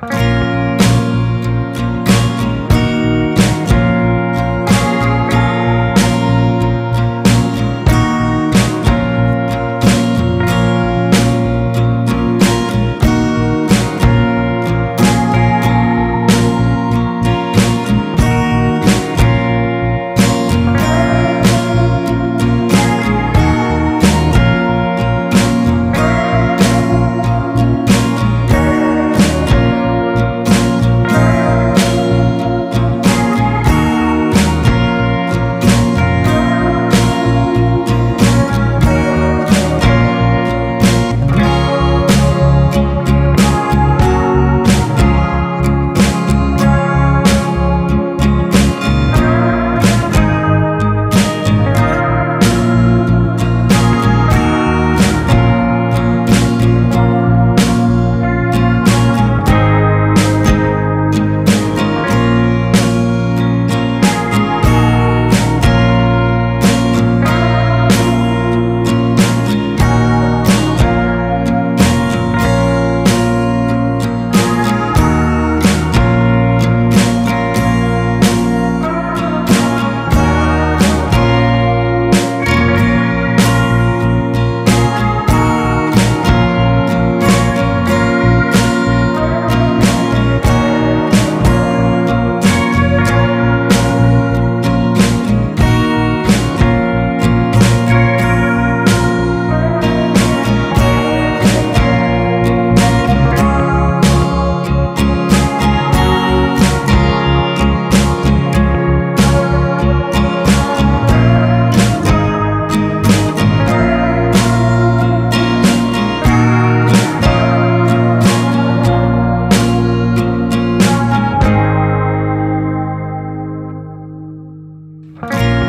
Bye. Bye.